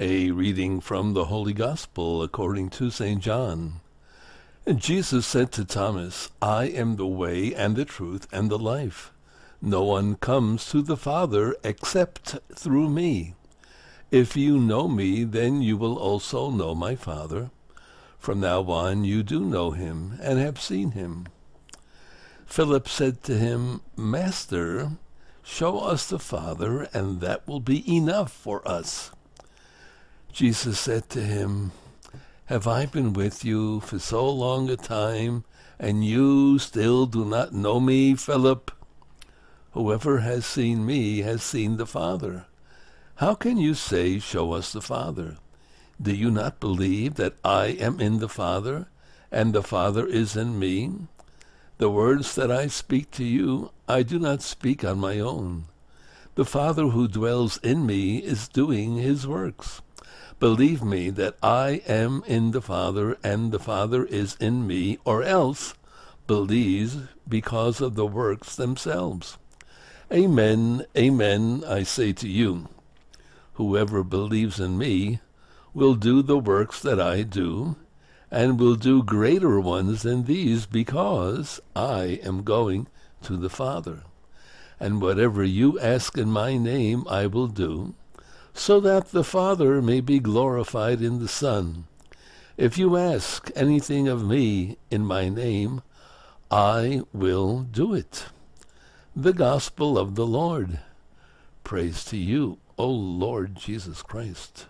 A reading from the Holy Gospel according to St. John. And Jesus said to Thomas, I am the way and the truth and the life. No one comes to the Father except through me. If you know me, then you will also know my Father. From now on you do know him and have seen him. Philip said to him, Master, show us the Father, and that will be enough for us. Jesus said to him, Have I been with you for so long a time, and you still do not know me, Philip? Whoever has seen me has seen the Father. How can you say, Show us the Father? Do you not believe that I am in the Father, and the Father is in me? The words that I speak to you, I do not speak on my own. The Father who dwells in me is doing his works. Believe me that I am in the Father, and the Father is in me, or else believe because of the works themselves. Amen, amen, I say to you. Whoever believes in me will do the works that I do, and will do greater ones than these, because I am going to the Father. And whatever you ask in my name I will do, so that the Father may be glorified in the Son. If you ask anything of me in my name, I will do it. The Gospel of the Lord. Praise to you, O Lord Jesus Christ.